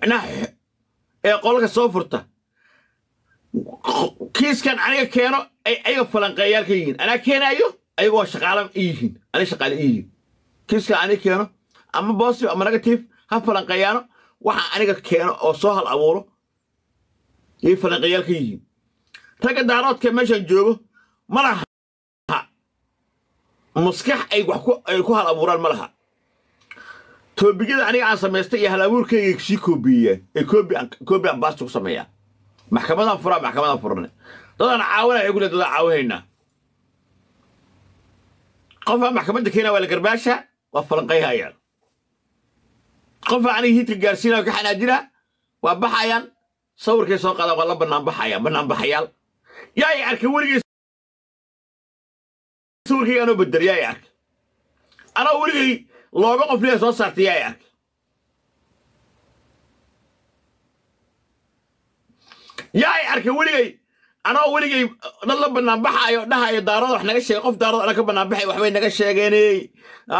micnaha ee qolka soo furta. Kiiskan aniga keeno ay ayaga falanqeeyaal ka yihiin. Anaa keenaayo ayaga waa shaqaala i yihiin. Aniga shaqaale i yihiin. Kiiskan aniga keeno ama positive ama negative ha falanqeeyaano waxa aniga keeno oo soo hal abuuro yay falanqeeyaal ka yihiin. Ragga daaroodka meeshan joogo ma laha. Maskax ay wax ku ay ku hal abuuraan ma laha toobiyada aniga aan samaystay iyo hal abuurkayga sii koobiyeyaan ee koobi aan baasta ku sameeyaa maxkamadaan furaa maxkamadaan furane dadaan caawinaya waxay ku dadaan caawinaynaa qofaa maxkamadda keenaa waa la garbaasha waa falanqayhayaan qofaa aniga hiidka gaarsiinaya ka xanaajinaa waa baxayaan. Sawirkay soo qaadaan waa la bannaan baxayaan bannaan baxayaal. Yaa i arkay weligay sawirkayga anoo bedel yaa i arkay anoo weligay looga qof lee soo saartay yaa i arkay yaa i arkay weligay. Anoo weligay dad la bannaan baxaayo dhahayo daarada wax naga sheegay qof daarada ana ka bannaan baxay waxbay naga sheegeeney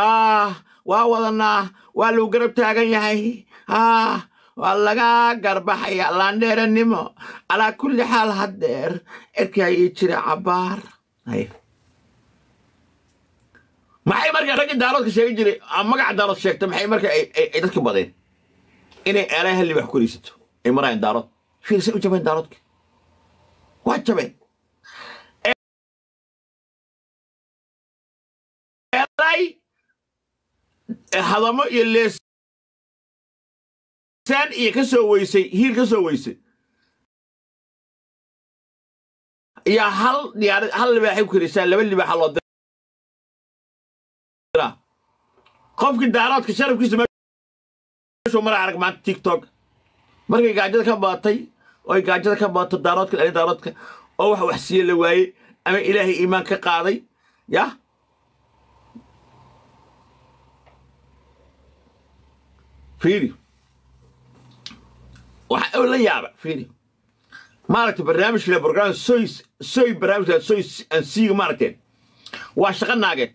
ah waa wadanaa waa lagu garab taagan yahay. Ah waa laga garbaxaya laandheeranimo calaa kulli xaal haddeer erkaa ii jira cabbaar maxay marka raggii daaroodka sheegan jiray ama magaca daarood sheegta maxay marka ay dadka badeen? Inay eelaha halli wax ku koraysato ay marayaan daarood fiirsay u jabeen daaroodka waa jabeen. Eelay hadamo iyo leesaan iyo ka soo weysay hiil ka soo weysay. Yaa hal diyaarad hal libaaxay ku karaysaan laba libaaxa loo qofkii daaroodka sharafkiisa meeshuu mara arag maanta tiktok. Markay gaajada ka badatay oo ay gaajada ka badato daaroodka dhali daaroodka oo wax wax siiye la waayey ama ilaahay iimaan ka qaaday yah fiiri. Waxa la yaaba fiiri. Maaragtay barnaamijkale program soy soy barnaamijka soy aan siiga maaragteen waa shaqo naageed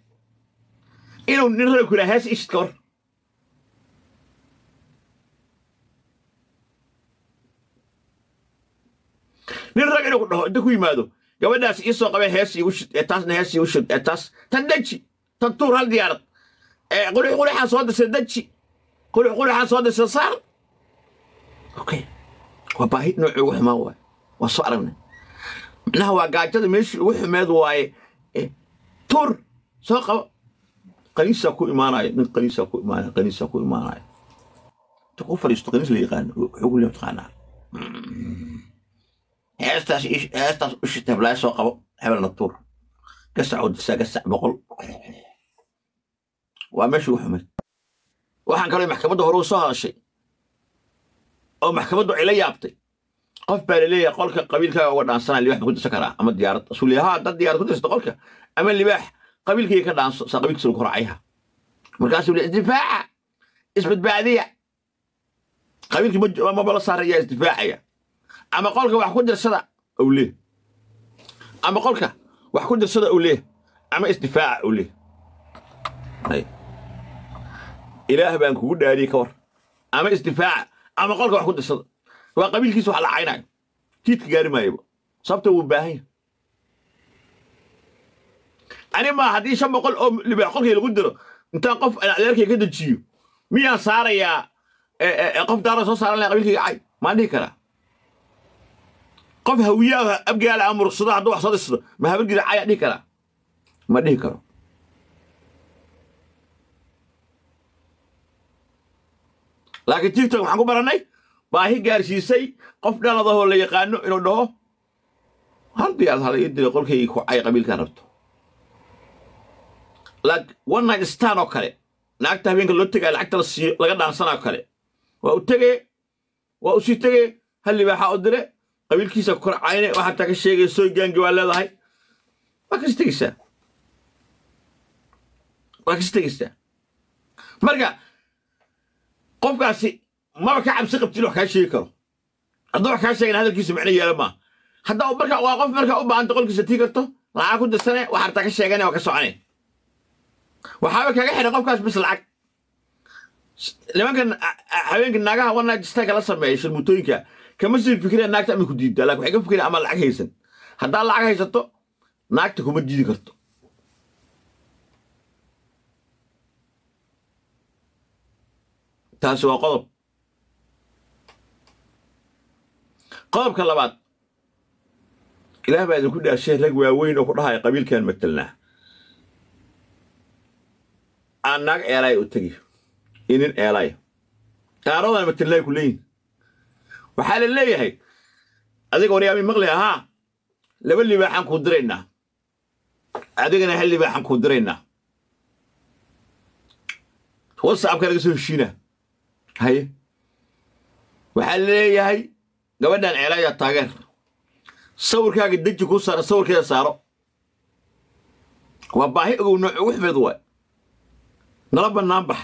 inuu nin ku hees ishid ka hor nin rag inuu ku dhaho inta ku yimaado gabadhaas ii soo qabee hees iigu shid ee taasna hees iigu shid ee taas tan deji tan tuur hal diyaarad ee qurix qurixaan soo dirsa deji qurix qurixaan soo dirsa saar okay waa baahi noocii ugu xumaan waaye waa soo aragnay micnaha waa gaajada meeshii ugu xumeed waaye tuur soo qabo qaniisaa ku imaanaya nin qaniisaa ku imaanaya qaniisaa ku imaanaya inta ku fadhiisto qaniis la yaqaano wuxuu ku leeyahay taqaanaa heestaas heestaas u shita soo qabo hebelna tuur gasac oo gasac boqol waa meeshii xumeed waxaan kaloo maxkamadda hore u soo hadashay oo maxkamaddu ay yaabtay qof baa la leeyahay qolka qabiilkaaga uga dhaansanaya libaax ma ku dirsan karaa ama diyaarad asuu leeyahay haa dad diyaarad ku dirsata qolka ama libaax qabiilkayga ka dhaanso saa qabiilkiisa lagu horacayha markaasuu leeyahay isdifaaca! Isbadbaadiya qabiilkii mabala saaraya isdifaacaya. Ama qolka wax ku dirsada owlee ama qolka wax ku dirsada owlee ama isdifaaca owlee ilaah baan kugu dhaariyey ka war. Ama isdifaaca ama qolka wax ku dirsada waa qabiilkiisa wax la caynayo. Jiidka gaari maayaba sababta wuu baahan yahay ani maa haddii shan boqol oo libaax qolkii lagu diro intaan qof adeerkay ka dejiyo miyaan saarayaa qof daara soo saaran laha qabiilkayga cay maan dhihi karaa. Qof hawiyaha abgaala ama murugsado hadduu wax soo dirsado ma habargida caya dhihi karaa. Ma dhihi karo. Laakiin tiktok waxaan ku barannay? Baahi gaarsiisay qof dhaladahoo la yaqaano inuu dhaho. Hal diyaarad hala ii dira qolkayga ku cay qabiilkaa rabto one night stan oo kale naagta habeenka loo tegaya lacagta la siiyo laga dhaansanao kale waa u tegee waa u sii tegee hal libaaxa u dire qabiilkiisa kor cayne waxaa ka sheegaya sooy gaangi waa leedahay waa kasi tegeysaa waa kasi tegeysaa marka qofkaasi maba ka cabsi qabti in wax kaa sheegi karo hadduu wax kaa sheegan hadalkiisa macno yeela maa hadda marka waa qof markaa u baahanta qolkiisa tii karto lacag ku dirsane waxaa artaa ka sheegane waa ka socone waxaaba kaga xidhan qofkaas bis lacag. Nimankan habeenka naagaha wana jistaanka la sameeya shirmutooyinka kama sii fikiraya naagta ama ku diidtaa laakin waxay ka fikiraya ama lacag haysan. Haddaa lacag haysato naagta kuma diidi karto. Taasi waa qodob. Qodobka labaad. Ilaah baa idinku dhaashay rag waaweyn oo ku dhahaya qabiilkan matelnaa aan naag eelaaya u tegi iyo nin eelaaya daaroodaan matelnaa ku leeyihiin waxaa la leeyahay adiga waryaami maqli ahaa laba libaaxaan kuu diraynaa. Adigana hal libaaxaan kuu diraynaa. Whatsappka laga soo heshiinaa haye waxaa la leeyahay gabadhan ceelaaya taageer. Sawirkaaga deji kuu saara sawirkeeda saaro. Waa baahi ogow nooc ugu xifeed waay nala bannaan bax.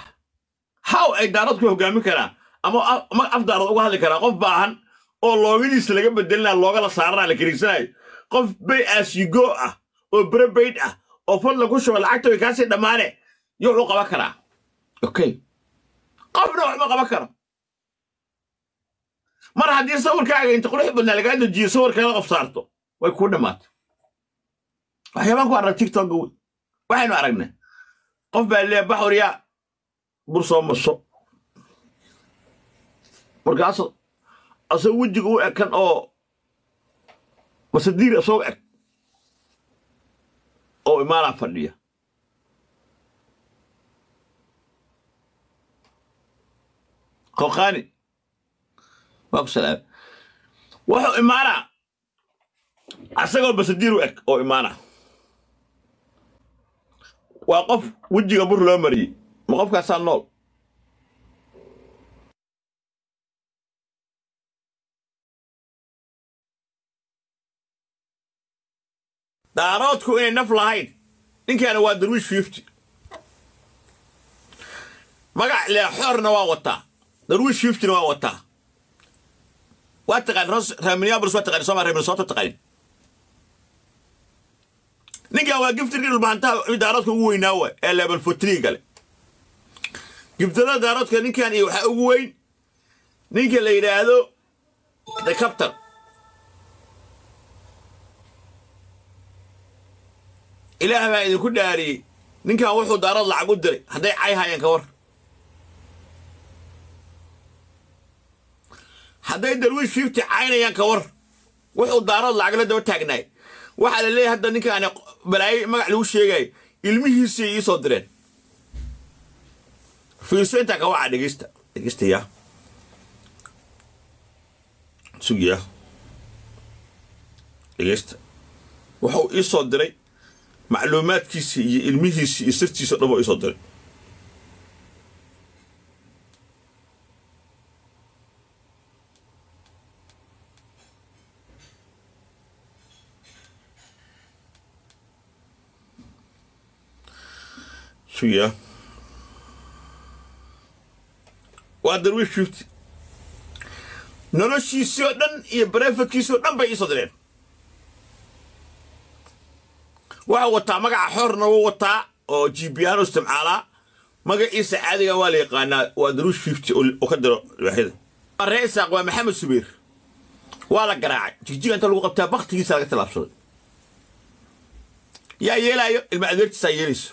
Haw ay daaradku hoggaamin karaan? Ama af daarad uga hadli karaa qof baahan oo loogadiisa laga bedelinaa loogala saaranaa la karigsanayo qof bay aasigo ah oo berebayd ah oo fadla ku shuba lacagta way kaasii dhammaane yo wuxuu qaban karaa. Okay. Qofna waxma qaban karo. Mar haddii sawirkaaga inta qurux badnaa lagaa dejiyo sawirkaada qof saarto way kuu dhammaatay. Waxyaabaan ku arag tiktok waxaynu aragnay qof baa leeya baxwaryaa bur soo maso markaas asagoo wejiga u ekan oo masadiir asagoo eg oo imaanaa fadhiya. Qoqaani waa ku salaam. Wuxuu imaanaa asagoo basadiir u eg oo imaana waa qof wejiga bur loo mariyey ma qofkaasaa nool? Daaroodku inay naf lahayn ninkaana waa darwiish fifty. Magac leexoorna waa wataa darwiish fiftyna waa wataa. Waa taqaan minneapolis waa taqaan soomaa reer minnesota taqaanin ninkan waa giftirkii dhulbahantaha daaroodka ugu weynaa wa ee level fortrii gale. Giftada daaroodka ninkan iyo waxaa ugu weyn ninka la yidhaahdo the captain. Ilaah baa idinku dhaariyey ninkan wuxuu daarood lacag u diray hadday cay hayaan ka war. Hadday darwiish fifty caynayaan ka war wuxuu daarood lacagla daba taagnaay waxaa la leeyahay hadda ninkaani balaayo magac lagu sheegayo ilmihiisii ii soo direen. Fiirso intaa ka waca dhegeysta. Dhegeystayaa sugiyaa dhegeysta. Wuxuu ii soo diray macluumaadkiisii iyo ilmihiisii iyo sirtiisa dhan buu ii soo diray sugiyaa waa darwiish fifty noloshiisii oo dhan iyo barefadkiisii oo dhan bay iisoo direen waxau wataa magaca xoorna wuu wataa oo jibiyaano istimcaalaa magaciisa caadiga waa la yaqaanaa waa darwiish fifty oo ka diro waaxyada ree isaaq waa maxamed subayr waa la garaacay jigjiga inta lagu qabtaa baktigiisa laga tallaabsaday yaa yeelaayo ilma adeertiisaa yeelayso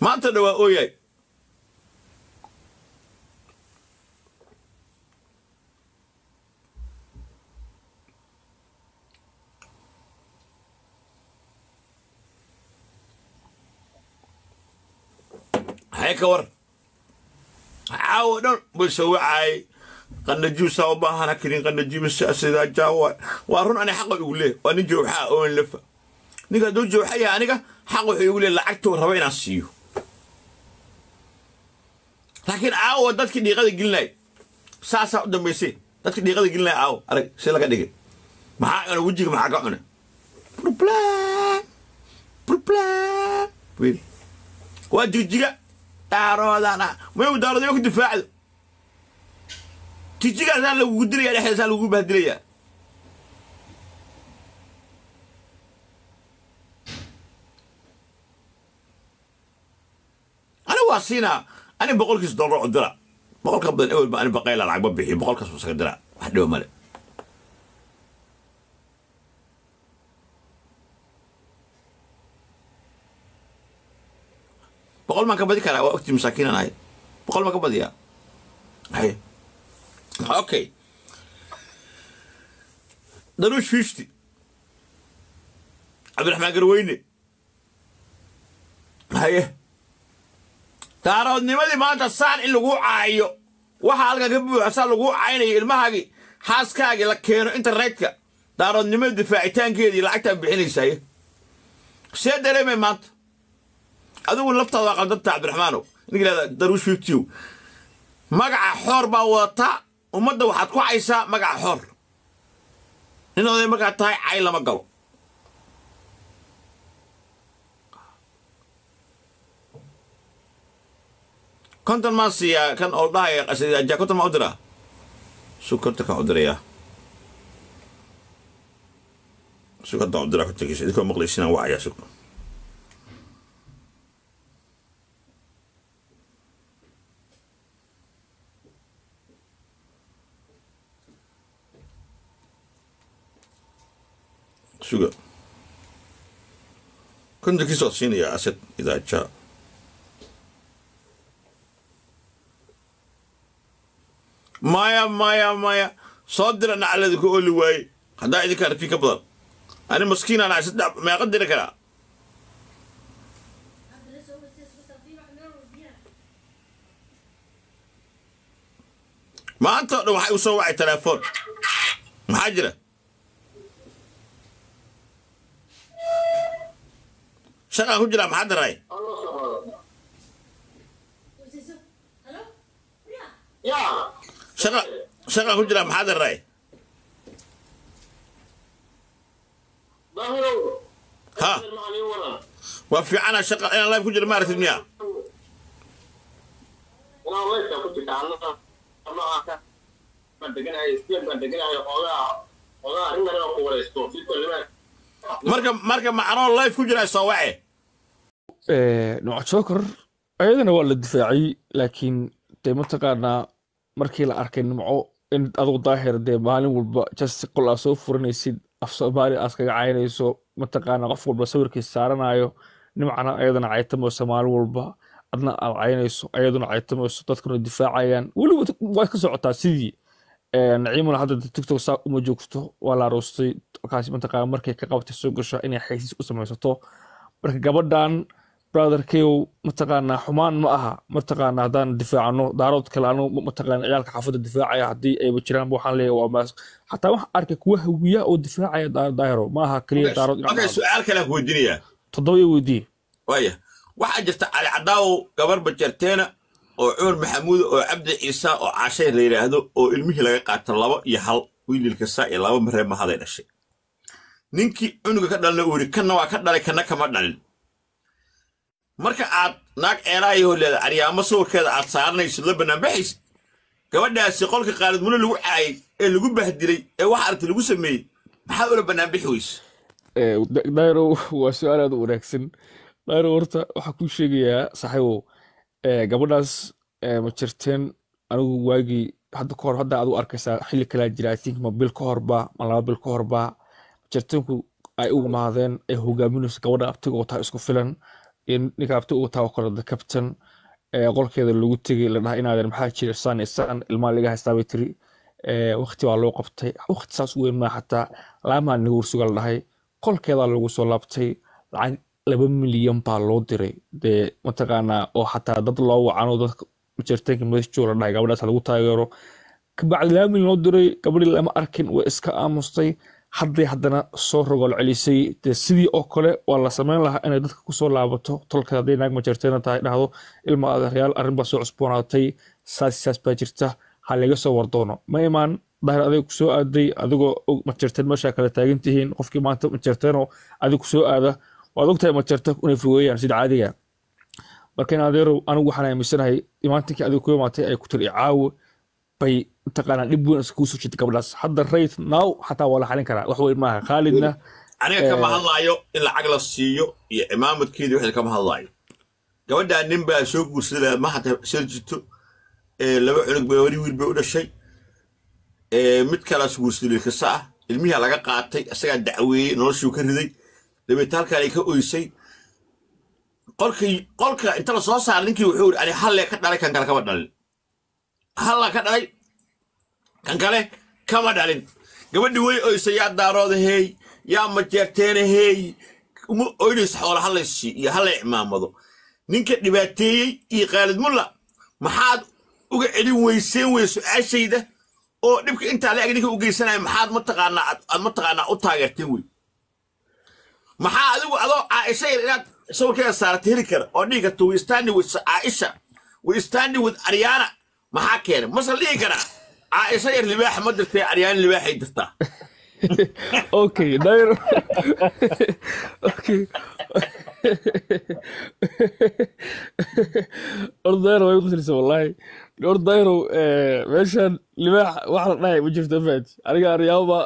maanta dha waa ooyaay maxay ka war caawo dhan buu sawacaayay qanajuusaa u baahana karin qanajiibisa sidaa jaawa waa run ani xaqa igu leeh waa nin jooxaa oon lafa ninka hadduu jooxa yahay aniga xaq wuxuu igu leeh lacagtuu raba inaan siiyo laakiin caawa dadkii dhiiqada gelinaya saasaa u dambaysay dadkii dhiiqada gelinaya caawa arag si laga dhigay maxaa cuna wejiga maxaa ka cuna waa jigjiga daaroodaan ah mayu daaroodima ku difaacdo. Jigjigaasaan lagugu dilaya dhexdeesaan lagugu bahdilayaa ani waa siinaa ani boqolkiis dollar oo dira boqolka badan ewel ba ani baqayla lacag ma bixiyo boqolkaas buu isaga dira wax dhiba male boqol maan ka badi karaa waa ogtii masaakiinan ahay. Boqol maan ka badiyaa hay. Okay daruush fifty cabdiraxmaan garweyne. Haye daaroodnimadii maanta saan in lagu caayo. Waxa halkan ka buuxa saa lagu caynayo ilmahaagii xaaskaagii la keeno internetka. Daaroodnimada difaacitaankeedii lacagtaa bixinaysaye see dareemay maanta. Adigu laftaada waa qaldanta cabdiraxmaanow ninka daruush fifty magaca xoor baa wadataa ummadda waxaad ku caysaa magaca xoor. Nin oday tahay cay lama galo konton maan siiyaa kan oo dhahaya qasadiajaa konton maan u diraa su konton kaan u dirayaa su konton u diraa kontonkiisa idinkoo maqlaysinaan wacayaa su suga kontonkiisa waad siinayaa asad idaajaa maya maya maya. Soo dira naclada ku oli waaye haddaa idinka aragtiin ka badan. Ani maskiinaan ahay saddex meeqa diri karaa. Maanta o dhan waxay u soo wacay telefoon. Maxaa jira? Shaqaan ku jiraa maxaa daray shaqa shaqaan ku jiraa maxaa daray ha. Waa fiicana shaqa inaan live ku jira ma aragtid miya marka marka macnoo live ku jira soo wace. Nooc joker ayadana waa la difaacay laakiin dee mataqaanaa markii la arkay nimco in adugu daahir dee maalin walba just qol aa soo furanaysid af soomaali aad kaga caynayso mataqaanaa qof walba sawirkiisa saaranayo nimcana ayadana caytamayso maalin walba adna aad caynayso ayaduna caytamayso dadkuna difaacayaan. Weliba waa ka socotaa sidii naciimuna hadda tiktok saa uma joogto waa la aroostay kaasi mataqaana markay ka qabtay soo gasho inay xaysiis u samaysato. Marka gabadhan brotherkeyow mataqaanaa xumaan ma aha mataqaana haddaan difaacano daarood kale anu mataqaana ciyaalka xaafadda difaacaya haddii ayba jiraan waxaan leeyahay waa maas. Xataa waxaan arkay kuwa hawiya oo difaacaya daahiro ma aha keliya daarood okay su'aal kale aan ku weydiinayaa. toddoba iyo weydii waaya waxaa jirta cali cadaawow gabar bajarteena oo cumar maxamuud oo cabdi ciisa oo caashay la yidhaahdo oo ilmihii laga qaata laba iyo hal wiilil kasta iyo laba maree mahaday dhashay. Ninkii cunuga ka dhalna uu yidhi kanna waa ka dhalay kanna kama dhalin marka aad naag ceelaayahoo leeda aryaamo sawirkeeda aad saaranaysid la banaanbaxaysid gabadhaasi qolka qaalidmuna lagu caayay ee lagu bahdilay ee wax aragti lagu sameeyey maxaa ula banaanbixi weyse dairo waa su'aal aad u wanaagsan. Dairo horta waxaa kuu sheegayaa saaxiibow gabadhaas ma jirteen anigu waagii hadda kahor hadda aad u arkaysaa xilli kalaa jira i think ma bil ka horba ma laba bil ka horba jirteenku ay u imaadeen ay hogaaminayso gabadha abtiga oo taa isku filan uu taa kale the captain qolkeeda lagu tegay la dhaha inaadan maxaa jira saan iyo saan ilmaha laga haystaa bay tiri waqti baa loo qabtay. Waqti saas u weyn maa xataa laamaa naga warsuga la dhahay. Qolkeedaa lagu soo laabtay lacag laba milyan baa loo diray. Dee mataqaanaa oo xataa dad loo wacano dadka jirteenka madasjoo la dhahay gabadhaas lagu taageero. Kabacdi laba milyan loo diray gabadhii lama arkin way iska aamustay hadday haddana soo rogol celisay dee sidii oo kale waa la samayn lahaa inay dadka ku soo laabato. Tolkeed hadday naag majarteena tahay dhahdo ilma adeeryaal arrin baa soo cusboonaatay saas saas baa jirta. Ha laga soo wardoono ma imaan dahir adig ku soo aaday adigoo majarteen meeshaa kala taagan tihiin. Qofkii maanta majarteenoo adig ku soo aada. Waad ogtahay majarta inay fogeeyaan sida caadiga. Marka in adeerow anigu waxaan aaminsanahay imaantinkii adiga ku imaatay ay ku tiri caawo bay mataqaanaa dhib weyn iskuu soo gabadhaas hadda right now xataa waa la xalin karaa. Wax weyn maaha. Khaalidna aniga kama hadlaayo in lacag la siiyo iyo cimaamadkeedii wixii kama hadlaayo. Gabadhaa nin baa soo guursaday mahad sarjito laba cunug bay weli wiil bay u dhashay. Mid kalaas guursaday kasa ah. Ilmihi laga qaatay isagaa dacweeyey noloshuu ka riday. Dabeeta halkaan ay ka oysay. Qolkii qolka inta la soo saara ninkii wuxuu yidhi ani halle ka dhalay kan kale kama dhalin. Halla ka dhalay kan kale kama dhalin. Gabadhii way oysay yaa daarooda heey yaa majeerteena heey uma oynaysa xoola hallaysi iyo hallay cimaamado ninka dhibaateeyey iyo khaalid mulla maxaad uga celin weyseen wey su'aashayda oo dhibka intaa la-eg ninka u geysanaya maxaad mataqaanaa mataqaanaa u taageerteen wey? Maxaa adigu adoo caaisha yar inaad sawirkeeda saarata heli kara oo dhihi karta we standing with caaisha we standing with aryaana maxaa keenay? Masal dhihi karaa caaisha yar libaaxa ma dirtay aryaana libaaxay dirtaa. Okay dairo okay. Or dairo way quslisa wallahi or dairo meeshan libaax wax la dhahay ma jirto faati aniga aryaaba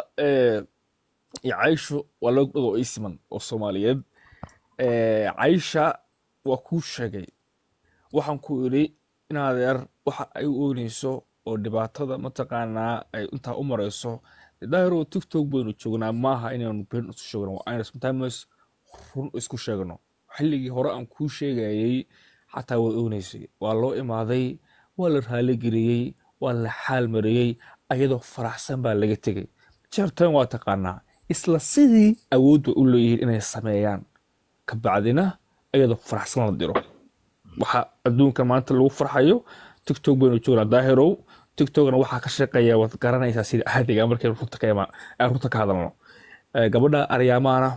iyo caysho waa loo dhado ii siman oo soomaaliyeed. Caysha waa kuu sheegay. Waxaan ku idhi in adeer waxa ay u oonayso oo dhibaatada mataqaanaa ay intaa u marayso daahiro tiktok baynu joognaa maaha inaynu been isu sheegno waa ayna sometimes run isku sheegno. Xilligii hore aan kuu sheegayey xataa waa oonaysay waa loo imaaday waa la raaligeliyey waa la xaal mariyey ayadoo faraxsan baa laga tegey. Jeertan waa taqaanaa isla sidii awood bay u leeyihiin inay sameeyaan. Kabacdina ayadoo faraxsan la diro. Waxa adduunka maanta lagu farxayo tiktok baynu joognaa daahirow tiktokna waxaa ka shaqeeya waad garanaysaa sida ahadiga markaynu runta ka hadalno. Eh, gabadha aryaamaana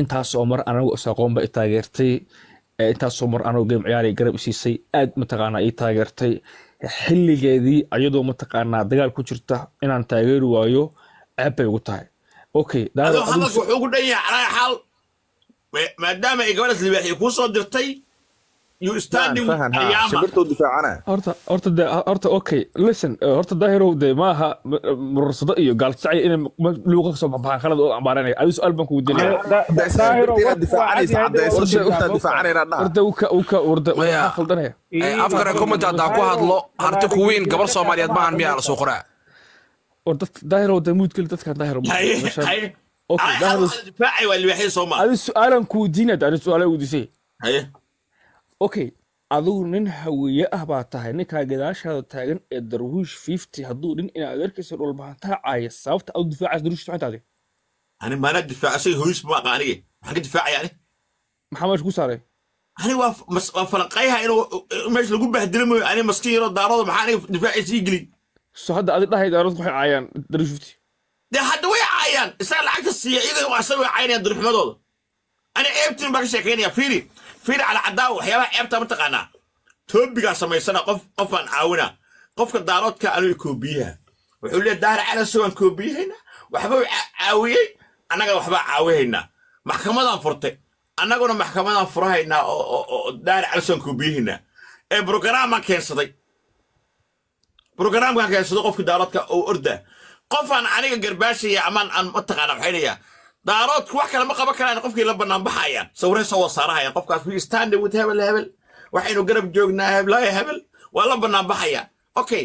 intaasoo mar anagu isaqoonba i taageertay Eh, intaasoo mar anagu game ciyaari garab isiisay aad mataqaanaa ii taageertay. Xilligeedii ayadoo mataqaanaa dagaal ku jirta inaan taageeri waayo ceeb bay ugu tahay. Okay hadalka wuxuu dhan yahay maadaama ay gabadhaas libaaxiye kuu soo dirtay horta horta de horta okay listen eh, horta daahirow de maaha murursado iyo gaalsacay inay luuqa ka soo baxbaxaan khalad oo ambaaranaya uka warda Maya. waxaa khaldanaya afkare comment haddaan ku hadlo harti kuwiin gabar soomaaliyeed maahan miyaa la soo qoraa war dadka daahirow de muud geli dadkan haye Okay, calaa xaal daahiro waxaa la difaacay waa libaaxiye soo maa adi su'aalan kuu diinad ani su'aala weydiisay haye okay adigu nin haweeye ah baa tahay. Ninkaa gadaashaada taagan ee darwiish fifty hadduu nin ina adeerkiisa dhulbahantaa caaya sababta aad u difaacaysa darwiish maxay ani maanaa difaacasay hoys ma aqa anige maxaan ka difaacaya ani? Maxaa meesha ku saaray? Ani waa falanqayha inuu in meesha lagu bahdilo mooyo ani maskiin yaroo daarooda maxaa aniga difaaciisa ii geliy so hadda adi dhahay daaradku waxay caayaan darwiish fifty. Dee hadda way caayaan. Isaga lacagta siiya iyaga asaga way caayanayan durixmadooda ani ceebtiin baa ka sheekaynaya fiiri fiiri cala cadaawa waxyaabaha ceebta mataqaanaa toobigaa samaysana qof qofaan caawina. Qofka daaroodka anuu koobiyaha. Wuxuu leeya daara calaso waan koobiyahayna waxbuu ca- caawiyey? Annaga waxbaa caawihaynaa. Maxkamadaan furtay. Annaguna maxkamadaan furahaynaa oo daara calaso waan koobiyahaynaa. Ee brogaraamaan keensaday. Brogaraamkan keensado qofka daaroodka oo orda qofaan aniga garbaashaya amaan aan mataqaana waxaynaya daaroodku wax kale ma qaban karaan qofkii la bannaan baxayaan sawirey soo wasaarahayaan qofkaas we standing with hebel hebel. Waxaynu garab joognaa heblaayo hebel waa la bannaan baxaya okay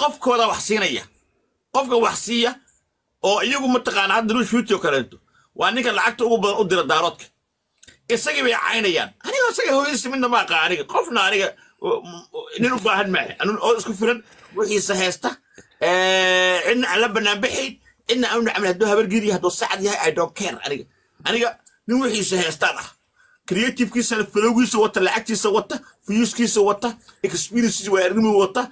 qofkooda wax siinaya. Qofka wax siiya oo iyagu mataqaana hadda ruush futi oo kaleeto waa ninka lacagta ugu badan u dira daaroodka. Isagii bay caynayaan. Aniga isaga hooyadiisa midna ma aniga. Qofna aniga nin u baahan maaha. Oo isku filan wixiisa heesta cidna aan la bannaan baxayn cidna aan u nacmin hadduu habargir yahay hadduu sacad yahay i don't care aniga. Aniga nin wixiisa heestaan ah. Creativekiisana falowgiisa wata lacagtiisa wata fuyuuskiisa wata experiences waarinimuu wata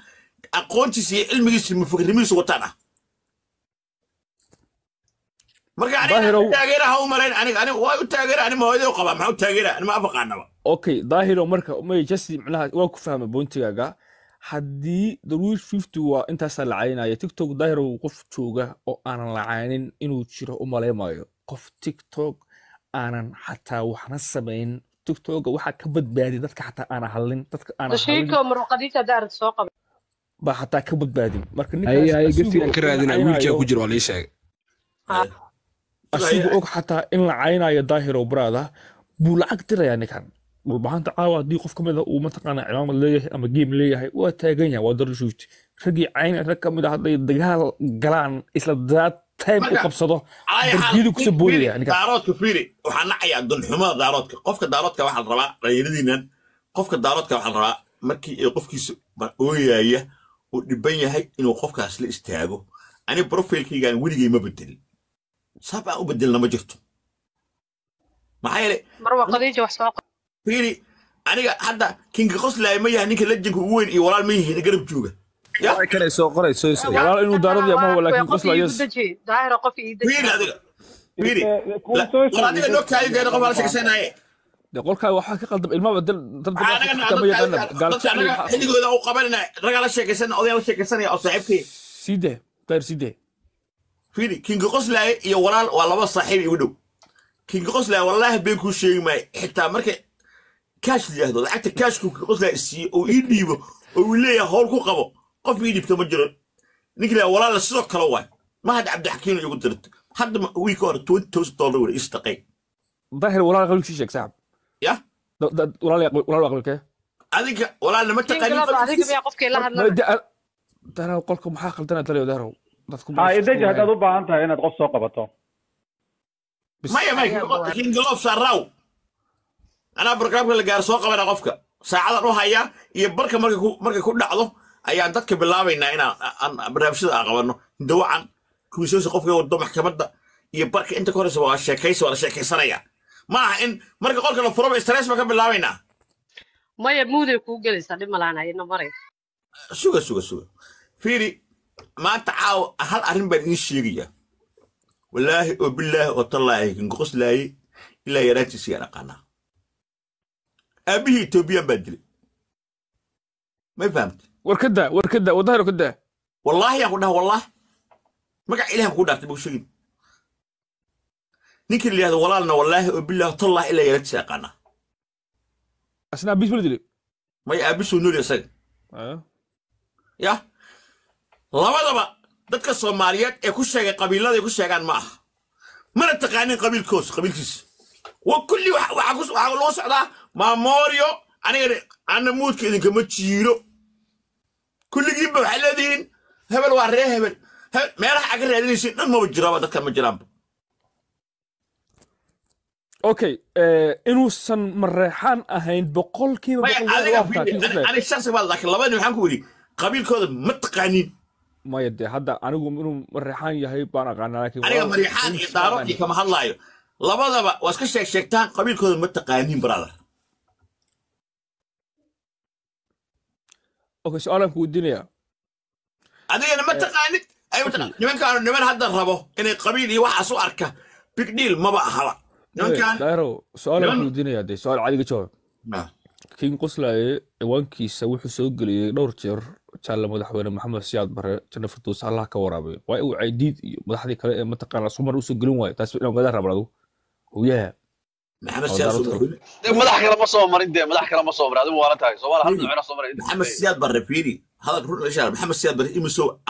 aqoontiisa iyo cilmigiisa mufakrimihiisa wataan ah marka aniga Daahirow- taageeraha u malayn aniga aniga waa u taageera anima hooyadii u qabaa maxaa u taageera anima afaqaanaba. Okay daahiro marka may jasi micnaha waa ku fahmay boontigaaga haddii darwiish fifty waa intaasaa la caynaya tiktok daahiro qof jooga oo aanan la caynin inuu jiro u malaymayo qof tiktok aanan xataa waxna samayn tiktoka waxaa ka badbaadi dadka xataa aanan hadlin dadka aanan hadlin. Dashayka muruqadiisa daarad soo qaba. baa xataa ka badbaadin. Marka asigu og xataa in la caynayo daahiro brada buu lacag dirayaa ninkan dhulbahanta caawa haddii qof ka mid a uu mataqaana cimaamad leeyahay ama geem leeyahay waa taagan yahay waa darashuuti raggii cayn rag ka mid a hadday dagaal galaan isla daad time u qabsado dargiyadu ku soo fiiri, boodaya ninkaas daaroodka fiiri waxaa nacayaa dunxumada daaroodka qofka daaroodka waxaa la rabaa dhalinyaradiinan qofka daaroodka waxaa la rabaa markii qofkiisa ooyaya uu dhiban yahay inuu qofkaas la istaago ani profilkaygaan weligay ma bedelin saab aan u bedelna ma jirto maxaa yeele fiiri aniga hadda kinga qoslaaya ma yahay ninka lejanka ugu weyn iyo walaal ma yihiin garab jooga. Kale soo soo walaal inuu daarad laakiin daahira qof fiiri adiga fiiri noo qof ala sheegsanaye qolkaa waxaa ka qaldam ilmaba dad dad Waxaa anaga xitaa ma yaqaanaan dadka gaalta anaga xilligooda u qabanina ragaa la sheekaysanaya odayaa la sheekaysanaya oo saaxiibkii sidee dayr sidee fiiri kinga qoslaaye iyo walaal waa laba saaxiib igu dhow. Kinga qoslaaye wallaahi been kuu sheegi maayo xitaa marka kaash la yidhaahdo lacagta kaashku kinga qoslaaye siiyo oo ii dhiibo oo uu leeyahay howl ku qabo qof ii dhiibta ma jiro ninki laa walaala sidoo kale waay ma hadda cabdixakiin igu dirta hadda ma- wiil ka hore twenty thousand dollar wala istaqay daahir walaal qabilkii sheeg saaxib ya walaal walaal qabilkee adiga walaalna ma kinkilaba adiga taqaanin qolka maxaa khaldana dalayo daahir dadku ha ideji haddaad u baahan tahay inaad qof soo qabato. Maya maya kingalof saaraw anaa barnaamijka la gaaro soo qabana qofka. Saacadan u haya iyo barka markay ku dhacdo ayaan dadka bilaabaynaa inaan aan barnaamijyada aan qabano dawacan kuwiisoosi qofka wado maxkamadda iyo barka inta ka horeysa waa sheekaysi waa la sheekaysanaya. Ma aha in marka qolka la furoba stress baan ka bilaabaynaa? Maya muuday kuu gelaysaa dhib malaan maray. Suga suga suga. Fiiri maanta caawa hal arrin baan idiin sheegayaa. Wallaahi oo bilaahi oo tallaahi kinka qoslaaye ilaa yaraantiisa yaa dhaqaanaa aabbihii etoobiyaan baa dilay may fahamtay war ka daa war ka daa war daahir ka daa. Wallaahi yaan ku dhaha wallaahi. Magac ilahan kuu dhaartay buu sheegin ninkii la yidhahdo walaalna wallaahi oo bilaahi oo tallaahi ilaa yaraantiisa yaqaanaa asna abis bala dilay. May aabbisuu nool isaga. Ya? Labadaba dadka soomaaliyeed ee ku sheegay qabiilada ay ku sheegaan ma aha. Mana taqaanin qabiilkoos qabiilkiisa wa kulli waxa waxa ku- waxaa lagu socdaa maamooryo aniga ana muudka idinkama jiiro. Kulligiinba waxay leedihiin hebel waa ree hebel. He- meelaha aga raadinaysiin dhan maba jiraba dadkan ma jiraanba. Okay inuusan mareexaan ahayn boqolkiiba ani- shaksi baa laakiin labadii waxaan ku yidhi qabiilkooda ma taqaanin maya dee hadda anigu inuu mareexaan yahay baan aqaanaa laakiin aniga waa- mariixaan iyo inuusan daaro aqaanin. iyo kama hadlaayo. Labadaba waa iska sheeg sheegtaan qabiilkooda ma taqaanin brother okay su'aalaan ku weydiinayaa adigana ma taqaanid ay ma taqaan nimankaan niman hadda rabo inay qabiil iyo waxaas u arka big deal maba ahaba nimankaan daaro su'aalaan ku niman- weydiinayaa dee su'aal cadiga jawaab king qoslaaye ciwaankiisa wuxuu soo geliyey dhowr jeer jaale madaxweyne maxamed siyaad bare janna firduus allah ka waraabayo waa uu caydiid iyo madaxdii kale ee mataqaana sumar u soo gelin waayo taas inaan gadaa rabaa adigu hooyaha maxamed oo siyaad daaro soo tago. marin dee madax kale ma soo marin dee madax kale ma soo marin adigu waalan tahay soo marin maxamed siyaad barre fiiri hadalka run ishaar maxamed siyaad barre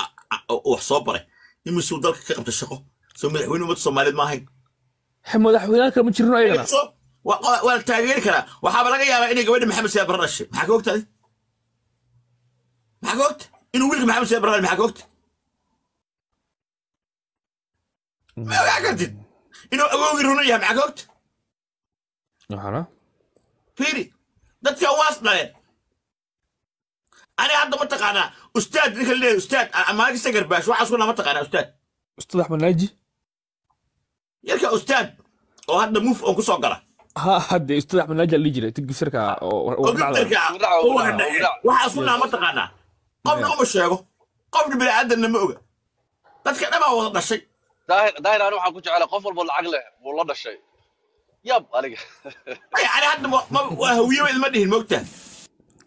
a- wax soo baray imisuu dalka ka qabta shaqo soo madaxweyne ummadda soomaaliyeed ma ahayn madaxweynaha kale ma jirno ayagana waa la taageeri karaa waxaaba laga yaabaa inay gabadha maxamed siyaad barre dhashay maxaa ka ogtahay maxaa ka ogta inuu wiilka maxamed siyaad barre maxaa ka ogta ma ogaa kartid inuu awoogii runa yahay maxaa ka ogta fiiri dadka waas dhaleen aniga hadda ma taqaanaa? Ustaad ninka leeyahay ustaad amaagista garbaash waxaas kuna ma taqaanaa ustaad? Ustaad axmed naaji yarka ustaad oo hadda muf on ku soo gala. Ha hadde ustaad axmed naaji alii jiray wadaac. waxaas kuna ma taqaanaa. Qofna uma sheego. Qofna bini'aadanna ma oga. Dadka dhamaa wada dhashay. Daahir ani waxaan ku jeclay qof walba lacag leh buu la dhashay yab aniga Ay, ani hadda waa hawiye idma dhihin mogtaa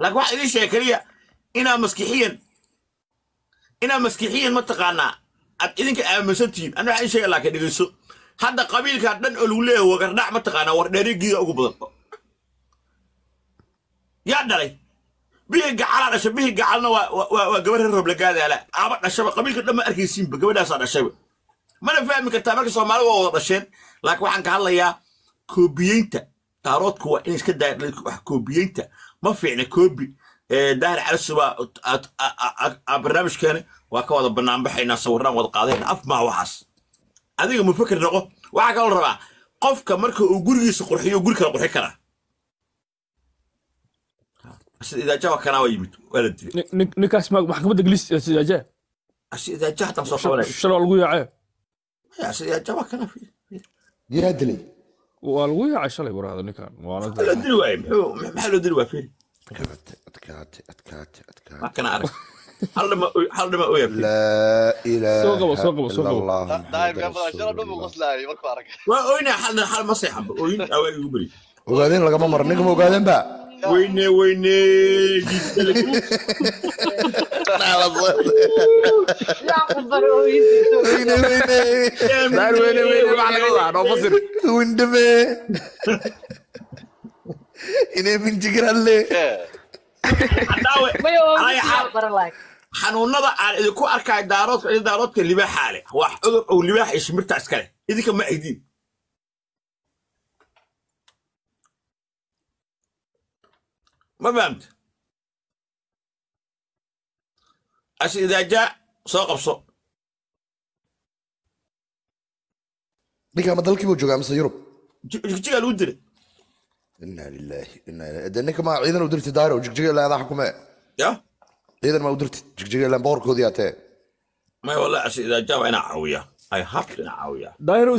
laakiin waxaa idiin sheega keliya inaa maskixiyan inaa maskixiyan ma taqaanaa? Aad idinka aaminsan tihiin ana waxaa idiin sheega laakiin dhegeyso hadda qabiilkaa dhan oo lagu leeyahay wagardhac ma taqaanaa war dheerigiida ugu badan. Yaa dhalay? Bihii gacalaa dhashay bihii gacalna waa gabar reer roblagaadaala aaba dhashaba qabiilka dhan ma arkaysiinba gabadhaasaa dhashayba mana fahmi kartaa marka soomaalida waa wada dhasheen? Laakiin waxaan ka hadlayaa koobiyeynta. Daaroodku waa in iska daa wax koobiyeynta. Ma fiicna koobi. Daahir cali suba barnaamijkeena waa ka wada banaanbaxaynaa sawiraan wada qaadayna af maa waxaas. Adiga mufaker noqo. Waxaa kaloo rabaa qofka marka uu gurigiisa qurxiyo guri kala qurxin karaa. Sida idaajaha kanaa waa yimid waa la dilay ninkaas maxkamadda gelis soo lagu yaacee. Yaa dilay waa lagu yaacay shalay waraada ninkan. Waana maxaa loo dili waaye muxuu maxaa loo dili waa fiir adkaate adkaate adkaate adkaate. Waa kana arag. Hal dhima hal dhima oya fiir laa ilaaha Soo qabo, soo qabo, soo qabo. muxamad ka badan shala dhan buu rasuulullah. qoslaayay markuu arkay waa oyna hal hal ma seexanba oyin awaa igu beri. Ogaadeen lagama maro ninka ma ogaadeen ba weyne weyne wax windhame inay laag xanuunada aan idinku arkaay daaroodka iyo daaroodka libaaxaa leh waa cudur ou libaax iyo shimirta iska leh. Idinka ma aydin ma fahamta asi idaajaa soo qabso. Ninka ama dalkii buu joogaa mise yurub? Ji- jigjigaa lagu dilay inaa lillahi inaa ilahi de ninka ma ciidan u dirti daaro jigjiga ilaa adaa xukume ya ciidan ma u dirti jigjiga ilaa boqorkoodii atee maya wallahi asi idaajaa waa inaa caawiyaa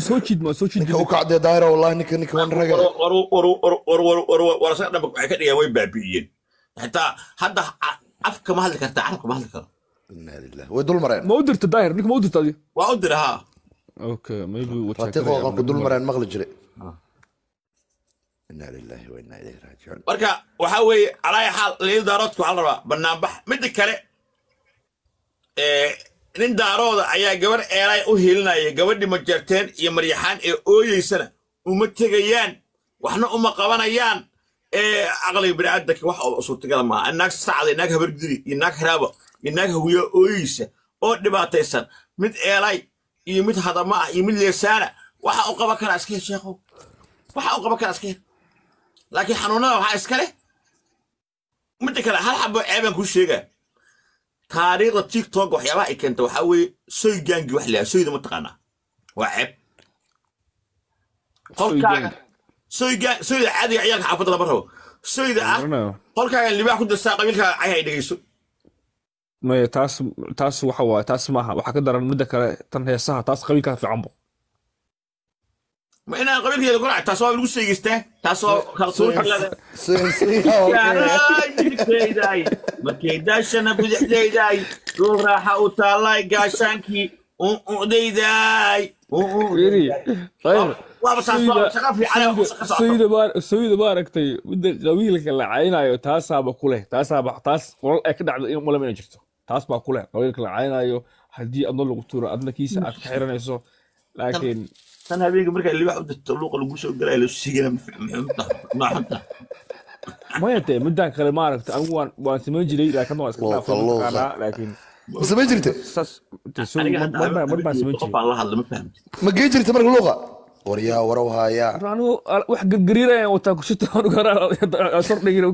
soo jiid ma soo jiid ninka u kacdee daaro wallahi ninka ninka wan raga warasaga dhanba waxay ka dhigeen way baabi'iyeen xitaa hadda a- afka ma hadli kartaa carabka ma hadli karo inaa lillahi way dul mareen ma u dirta daahir ninka ma u dirta adi waa u dira haa okay maybe wuu ratiiqoo check-garaya. qalku dul mareen maqli jire inaa lillahi wa inaa ilayhi raajicuun marka waxaa weeye alaaya xaal liin daaroodka waxaa la rabaa banaanbax midda kale ee, nin daarooda ayaa gabar eelay u hilinaya gabadhii majeerteen iyo maryaxaan ee ooyeysana uma tegayaan waxna uma qabanayaan. Ee caqliga biniaadanka wax oo suurtagala maaha. Naag sacda naag habardiri iyo naag hiraaba iyo naag hawiya ooyeysa oo dhibaataysan. Mid eelay iyo mid hadama ah iyo mid leesaana waxa u qaban karaa iska sheekhow. Waxa u qaban karaa iska laakiin xanuunada waxaa iska leh. Midda kale hal xabo ceebaan kuu sheegaa taariikhda tiktok waxyaabaha ay keenta waxaa weeye soy gaangi wax lahaa soyda ma taqaanaa waa ceeb qolkaaga soy gaan soyda caadiga ciyaalka xaafadda lama rabo soyda ah qolkaaga libaax ku dirsaa qabiilkaaga cay hay dhegeyso maya taas taas waxa waaye taas maaha waxaa ka daran midda kale tan heesaha taas qabiilkaa fiicanbo ma inaan qabiilkeeda gurac taas waa lagu seegeystaa taas waa markay daashana bidixdaydaay dhul raaxa u taallay gaashaankii uudaydaay Fiiri, daahir waaba taas waa shaqa fiican oo ka socoto sayida baa sayida baa aragtay midda qabiilka la caynayo taasaaba ku leh taasaaba taas qolal ay ka dhacdo in malama inay jirto taas baa ku leh qabiilka la caynayo haddii adna lagu tuuro adna kiisa aad ka xiranayso laakiin tan habeenka markaa libax u dirto luuqa lagu soo galaya lasu maxunta maya dee midaan kale ma aragta anigu waan waan samayn jiray laakiin waa iska mataqaanaa laakiin ma samayn jirte mar baan samayn jiray ma gei jirte marka luuqa war yaa warow haayaa anigu wax gargariirayaan wataa kushita anigu sordhigin